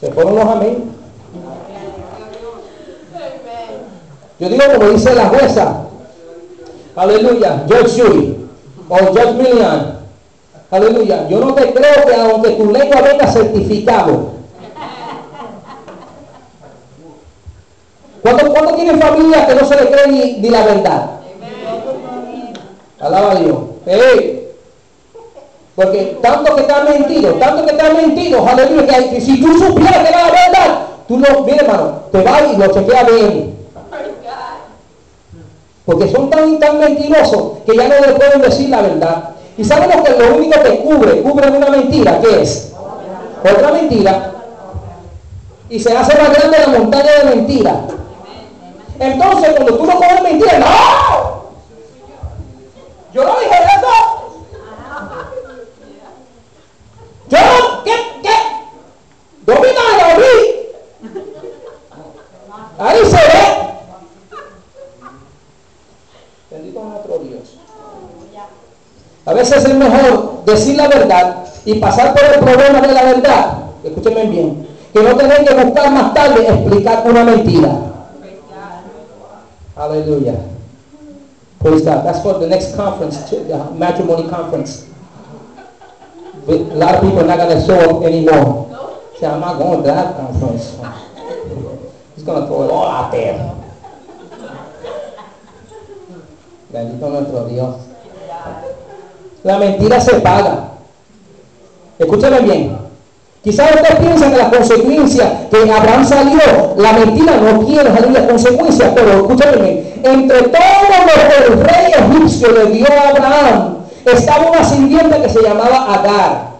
Se fueron los amén. Yo digo como dice la jueza. Aleluya. George Judy. O George Millian. Aleluya. Yo no te creo que aunque tu lengua venga certificado. ¿Cuánto, cuánto tienen familias que no se le cree ni, ni la verdad? Alaba a Dios. Hey. Porque tanto que te han mentido, tanto que te han mentido, aleluya, que, si tú supieras que era la verdad, tú no, mire hermano, te vas y lo chequeas bien. Porque son tan tan mentirosos que ya no le pueden decir la verdad. Y sabemos que lo único que cubre, cubre una mentira, ¿qué es? Otra mentira. Y se hace más grande la montaña de mentiras. Entonces, cuando tú no coges mentira, ¡no! Yo no dije eso. Yo no, ¿qué? ¿Qué? Domina a David. Ahí se ve. Bendito nuestro Dios. A veces es mejor decir la verdad y pasar por el problema de la verdad. Escúchenme bien. Que no tener que buscar más tarde explicar una mentira. Aleluya. Praise God. That's for the next conference, the matrimony conference. A lot of people are not going to show up anymore. Say, I'm not going to that conference. He's going to throw it all out there. Bendito nuestro Dios. La mentira se paga. Escúchame bien. Quizás usted piensa que la consecuencia que Abraham salió, la mentira no tiene salir las consecuencias, pero escúchame bien. Entre todos los que el rey egipcio le dio a Abraham, estaba una sirvienta que se llamaba Agar.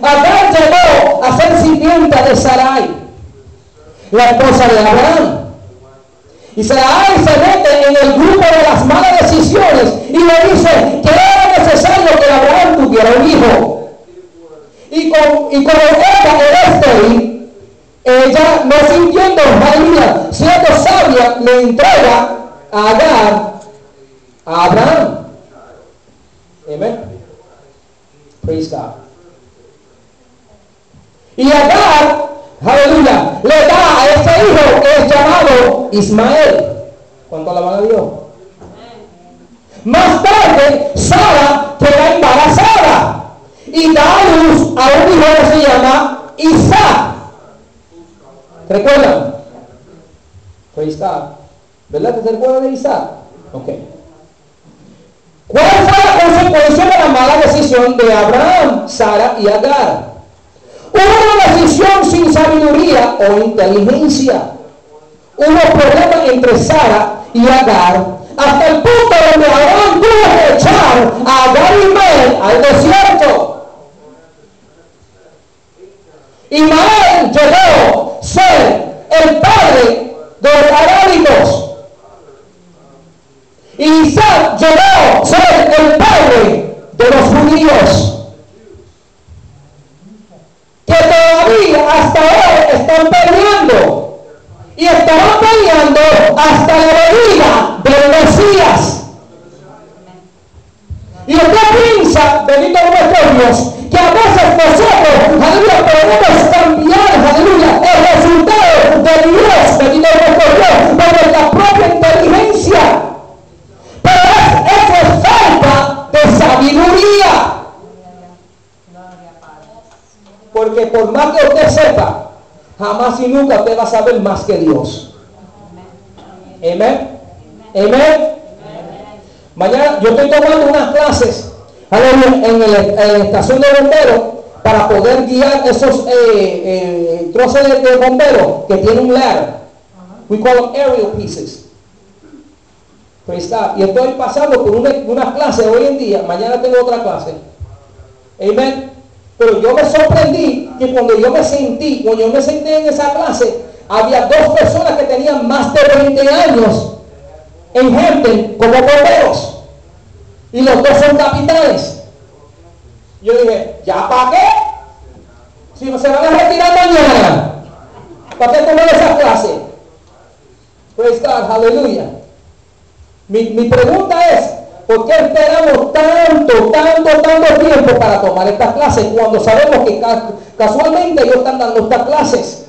Agar llegó a ser sirvienta de Sarai, la esposa de Abraham. Y Sarai se mete en el grupo de las malas decisiones y le dice que era necesario que Abraham tuviera un hijo. Y, con, y como ella era estéril, ella no sintiendo, aleluya, siendo sabia, le entrega a Agar a Abraham. Amén. Praise God. Y Agar, aleluya, le da a ese hijo que es llamado Ismael. ¿Cuánto alaban a Dios? Más tarde, Sara queda embarazada y da a luz a un hijo que se llama Isaac. ¿Recuerdan? Praise God. ¿Verdad que se recuerdan de Isaac? Ok. ¿Cuál fue la consecuencia de la mala decisión de Abraham, Sara y Agar? Una decisión sin sabiduría o inteligencia. Hubo problemas entre Sara y Agar hasta el punto donde Abraham tuvo que echar a Agar y Ismael al desierto. Ismael llegó a ser el padre de los arábicos. Y Isaac llegó a ser el padre de los judíos. Jamás y nunca usted va a saber más que Dios. Amén. Amén. Mañana yo estoy tomando unas clases en, el, la estación de bomberos para poder guiar esos eh, eh, trozos de, bomberos que tienen un ladder. We call them aerial pieces. Praise God. Y estoy pasando por una, una clase hoy en día, mañana tengo otra clase. Amén. Pero yo me sorprendí que cuando yo me sentí, cuando yo me senté en esa clase, había dos personas que tenían más de 20 años en Hampton como bomberos. Y los dos son capitanes. Yo dije, ¿ya para qué? Si se van a retirar mañana, ¿para qué tomar esa clase? Praise God, aleluya. Mi, mi pregunta es, ¿Por qué esperamos tanto, tanto, tanto tiempo para tomar estas clases cuando sabemos que casualmente ellos están dando estas clases?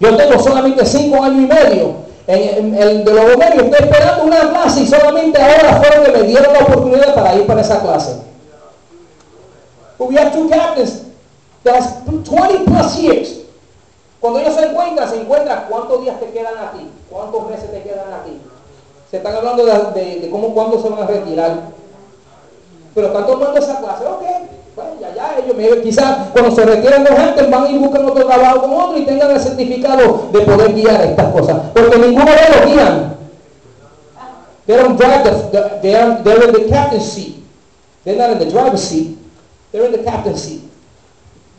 Yo tengo solamente cinco años y medio en, el de los bomberos estoy esperando una clase y solamente ahora fueron que me dieron la oportunidad para ir para esa clase. We have two captains that's 20 plus years. Cuando ellos se encuentran, se encuentran cuántos días te quedan aquí, cuántos meses te quedan aquí. Se están hablando de, cómo, cuándo se van a retirar. Pero están tomando esa clase, ok, bueno, ya, ya, ellos quizás cuando se retiren los gente van y buscan otro trabajo con otro y tengan el certificado de poder guiar estas cosas. Porque ninguno de ellos guían. They don't drive the, they're in the captain's seat. They're not in the driver's seat. They're in the captain's seat.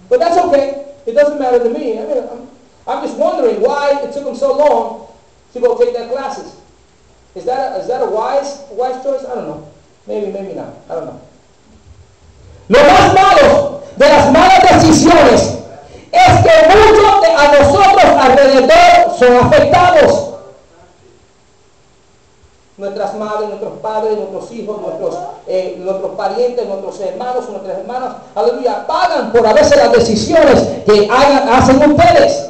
But that's okay. It doesn't matter to me. I mean, I'm, I'm just wondering why it took them so long to go take their classes. Is that a, wise choice? I don't know. Maybe, maybe not. I don't know. Lo más malo de las malas decisiones es que muchos de a nosotros alrededor son afectados. Nuestras madres, nuestros padres, nuestros hijos, nuestros, eh, nuestros parientes, nuestros hermanos, nuestras hermanas, aleluya, pagan por a veces las decisiones que hagan, hacen ustedes.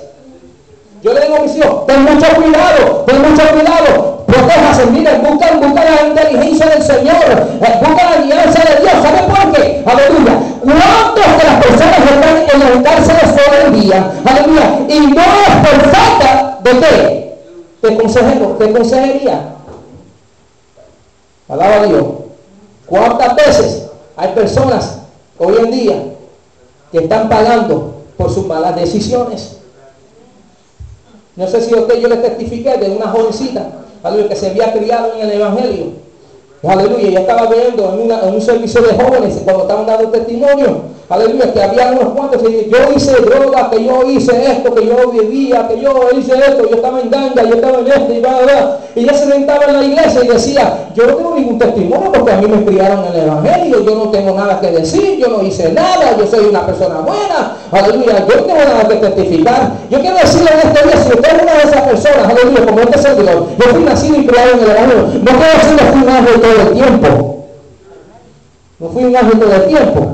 Yo le digo a mis hijos, ten mucho cuidado, ten mucho cuidado, protéjase, miren, buscan, buscan la inteligencia del Señor, eh, buscan la alianza de Dios. ¿Saben por qué? Aleluya. ¿Cuántos de las personas están en cárceles hoy en día? Aleluya. Y no es por falta de qué? De consejero, de consejería. Alaba Dios. ¿Cuántas veces hay personas hoy en día que están pagando por sus malas decisiones? No sé si a usted yo le testifiqué de una jovencita, que se había criado en el Evangelio. Aleluya, ella estaba viendo en, un servicio de jóvenes cuando estaban dando testimonio Aleluya, que había unos cuantos que yo hice droga, que yo hice esto, que yo vivía, que yo hice esto, yo estaba en ganga, yo estaba en esto y bla, bla. Y ella se sentaba en la iglesia y decía, yo no tengo ningún testimonio porque a mí me criaron en el Evangelio, yo no tengo nada que decir, yo no hice nada, yo soy una persona buena. Aleluya, yo no tengo nada que testificar. Yo quiero decirle en este día, si usted es una de esas personas, aleluya, como este servidor, yo fui nacido y criado en el Evangelio, no quiero decir que fui todo el tiempo. No fui un ángel todo el tiempo.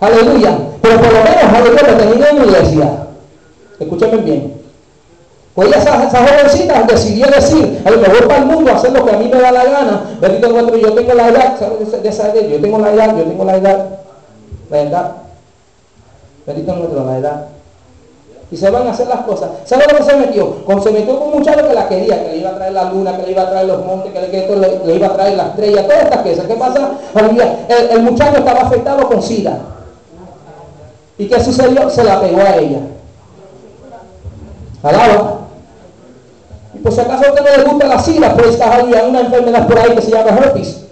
Aleluya. Pero por lo menos, aleluya, tenía en la iglesia. Escúchame bien. Pues esa, esa jovencita decidió decir, me voy para el mundo a hacer lo que a mí me da la gana. Bendito nuestro, yo tengo la edad, ¿sabes de esa edad? Yo tengo la edad, yo tengo la edad. La edad. Bendito nuestro, la edad. Y se van a hacer las cosas. ¿Sabe lo que se metió? Con, se metió con un muchacho que la quería, que le iba a traer la luna, que le iba a traer los montes, que le, le, iba a traer la estrella, todas estas cosas. ¿Qué pasa? El, muchacho estaba afectado con sida. ¿Y qué sucedió? Se la pegó a ella. Alaba. Y por si acaso a usted no le gusta la sida, pues hay una enfermedad por ahí que se llama herpes.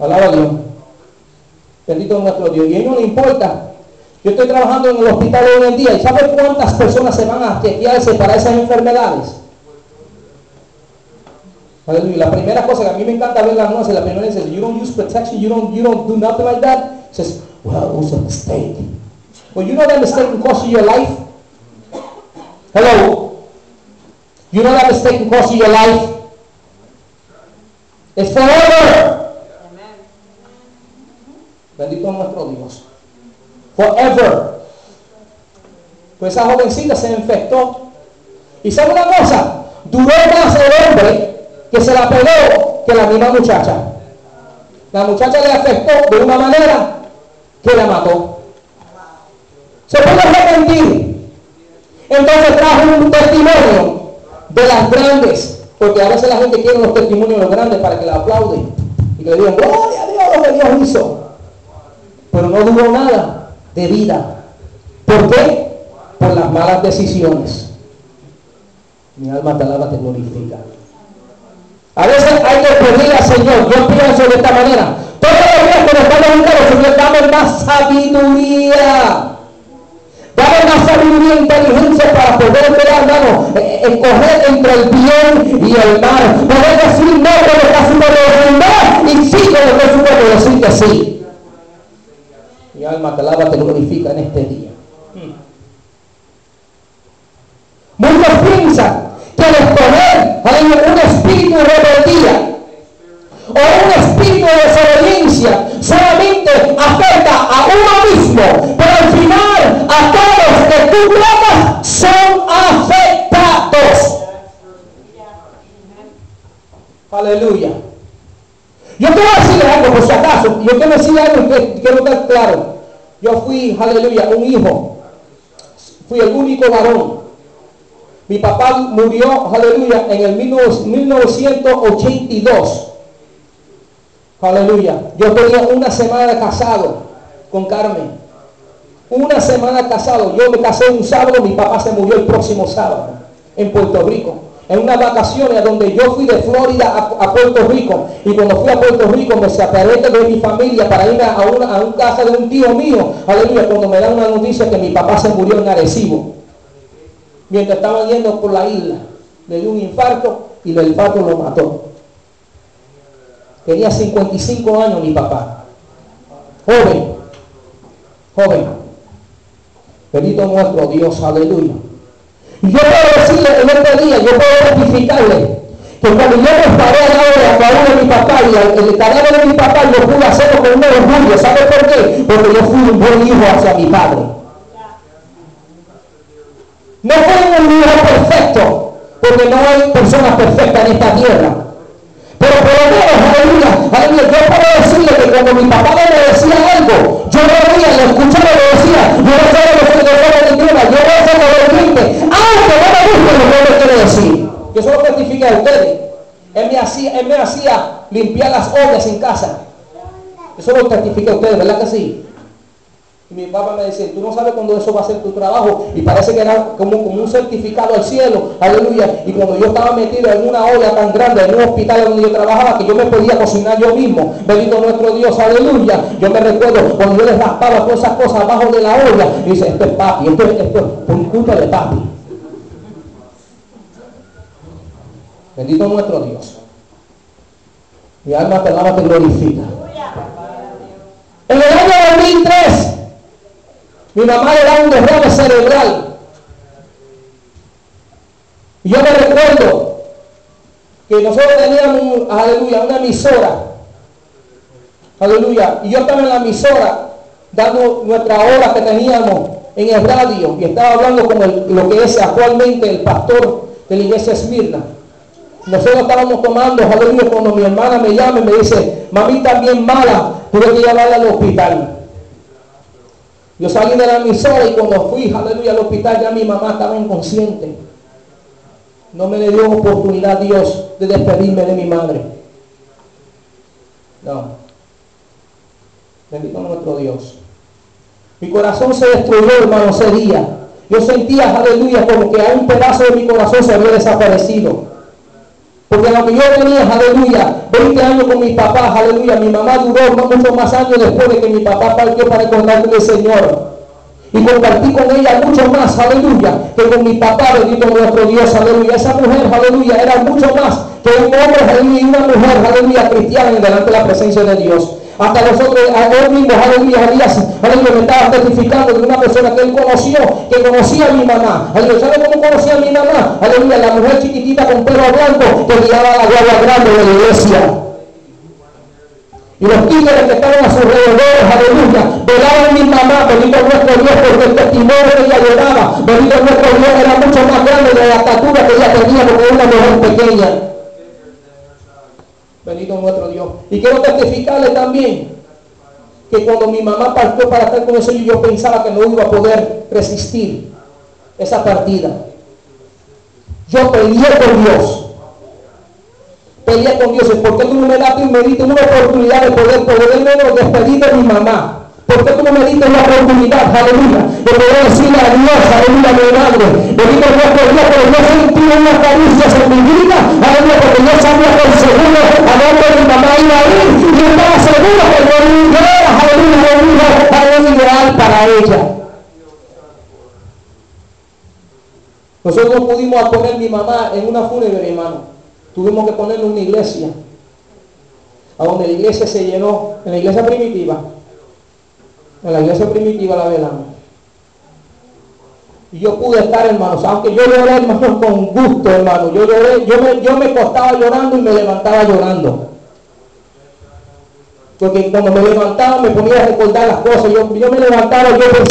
Alaba Dios. Bendito nuestro Dios. Y a él no le importa. Yo estoy trabajando en el hospital hoy en día y ¿sabe cuántas personas se van a chequearse para esas enfermedades? La primera cosa que a mí me encanta ver la noche, la primera dice, you don't use protection, you don't, you don't do nothing like that. Says, well, it was a mistake. Well, you know that mistake can cost you your life? Hello? You know that mistake can cost you your life? It's forever. Amen. Bendito nuestro Dios. Forever. Pues esa jovencita se infectó. Y sabe una cosa, duró más el hombre que se la pegó que la misma muchacha. La muchacha le afectó de una manera que la mató. Se puede arrepentir. Entonces trajo un testimonio de las grandes, porque a veces la gente quiere los testimonios de los grandes para que la aplauden y que le digan, gloria a Dios lo que Dios hizo. Pero no duró nada de vida. ¿Por qué? Por las malas decisiones. Mi alma te alaba, te glorifica. A veces hay que pedir al Señor. Yo pienso de esta manera. Todos los días que nos vamos a Señor, dame más sabiduría. Dame más sabiduría e inteligencia para poder ver, hermano, eh, escoger entre el bien y el mal. Poder decir no cuando no decir no y sí cuando no supo decir que sí. Mi alma te alaba, te glorifica en este día. Muchos piensan que el escoger hay un espíritu de rebeldía o un espíritu de desobediencia solamente afecta a uno mismo, pero al final a todos que tú tocas son afectados. Aleluya. Yo te voy a decir algo por si acaso. Yo quiero decir algo que quiero estar claro. Yo fui, aleluya, un hijo. Fui el único varón. Mi papá murió, aleluya, en el 1982. Aleluya. Yo tenía una semana casado con Carmen. Una semana casado. Yo me casé un sábado, mi papá se murió el próximo sábado en Puerto Rico. En unas vacaciones donde yo fui de Florida a, Puerto Rico. Y cuando fui a Puerto Rico me separé de mi familia para ir a una, a casa de un tío mío. Aleluya. Cuando me dan una noticia que mi papá se murió en Arecibo. Mientras estaban yendo por la isla. Le dio un infarto y el infarto lo mató. Tenía 55 años mi papá. Joven. Joven. Bendito nuestro Dios, aleluya. Y yo puedo decirle en este día, yo puedo testificarle que cuando yo me paré al lado de la cabeza de mi papá y el, cadáver de mi papá, yo pude hacerlo con un orgullo. ¿Sabe por qué? Porque yo fui un buen hijo hacia mi padre. No fue un hijo perfecto, porque no hay personas perfectas en esta tierra. Pero por lo menos, aleluya, aleluya, yo puedo decirle que cuando mi papá me decía algo, yo lo oía, lo escuchaba lo decía, yo no sé lo que le de yo voy a hacer obediente, aunque no me guste lo que él quiere decir. Yo solo testifique a ustedes. Él me hacía, él me hacía limpiar las ollas en casa. Eso lo testifique a ustedes, ¿verdad que sí? Mi papá me decía, tú no sabes cuándo eso va a ser tu trabajo. Y parece que era como, como un certificado al cielo. Aleluya. Y cuando yo estaba metido en una olla tan grande, en un hospital donde yo trabajaba, que yo me podía cocinar yo mismo. Bendito nuestro Dios, aleluya. Yo me recuerdo cuando yo les raspaba todas esas cosas abajo de la olla. Y dice, esto es papi, esto, esto es por culpa de papi. Bendito nuestro Dios. Mi alma te alaba, te glorifica. En el año 2003, mi mamá le da un derrame cerebral. Y yo me recuerdo que nosotros teníamos, aleluya, una emisora. Aleluya. Y yo estaba en la emisora dando nuestra hora que teníamos en el radio y estaba hablando con lo que es actualmente el pastor de la iglesia Esmirna. Nosotros estábamos tomando, aleluya, cuando mi hermana me llama y me dice, mami también mala, tuve que llevarla al hospital. Yo salí de la emisora y cuando fui, aleluya, al hospital ya mi mamá estaba inconsciente. No me le dio oportunidad Dios de despedirme de mi madre. No. Bendito nuestro Dios. Mi corazón se destruyó, hermano, ese día. Yo sentía, aleluya, como que un pedazo de mi corazón se había desaparecido. Porque que yo tenía, aleluya, 20 años con mi papá, aleluya, mi mamá duró muchos más años después de que mi papá partió para encontrarme el Señor. Y compartí con ella mucho más, aleluya, que con mi papá, bendito nuestro Dios, aleluya. Esa mujer, aleluya, era mucho más que un hombre, aleluya, y una mujer, aleluya, cristiana delante de la presencia de Dios. Hasta nosotros, hoy mismo, aleluya, Elías, aleluya, me estaba testificando de una persona que él conoció, que conocía a mi mamá. Aleluya, ¿sabe cómo conocía a mi mamá? Aleluya, la mujer chiquitita con pelo blanco que guiaba la guagua grande de la iglesia. Y los tigres que estaban a su alrededor, aleluya, velaban a mi mamá, bendito nuestro Dios, porque el testimonio que ella llevaba, bendito nuestro Dios, era mucho más grande de la estatura que ella tenía era una mujer pequeña. Bendito nuestro Dios. Y quiero testificarle también que cuando mi mamá partió para estar con eso, yo pensaba que no iba a poder resistir esa partida. Yo peleé con Dios. Peleé con Dios. ¿Por qué tú no me das y me diste una oportunidad de poder, poder menos despedir de mi mamá? ¿Por qué tú no me diste la oportunidad, aleluya, de poder decirle a Dios, aleluya, mi madre? Bendito nuestro Dios, pero yo sentí unas caricias en mi vida, aleluya, porque yo sabía con seguro a dónde mi mamá iba a ir, y yo estaba seguro que yo era, aleluya, un hijo, ideal para ella. Nosotros pudimos poner mi mamá en una fúnebre, hermano. Tuvimos que ponerle una iglesia, a donde la iglesia se llenó, en la iglesia primitiva, en la iglesia primitiva la velamos. Y yo pude estar, hermanos, aunque yo lloré, hermanos, con gusto, hermano. Yo lloré, yo me, yo me costaba llorando y me levantaba llorando. Porque cuando me levantaba me ponía a recordar las cosas. Yo, yo me levantaba, yo pensaba.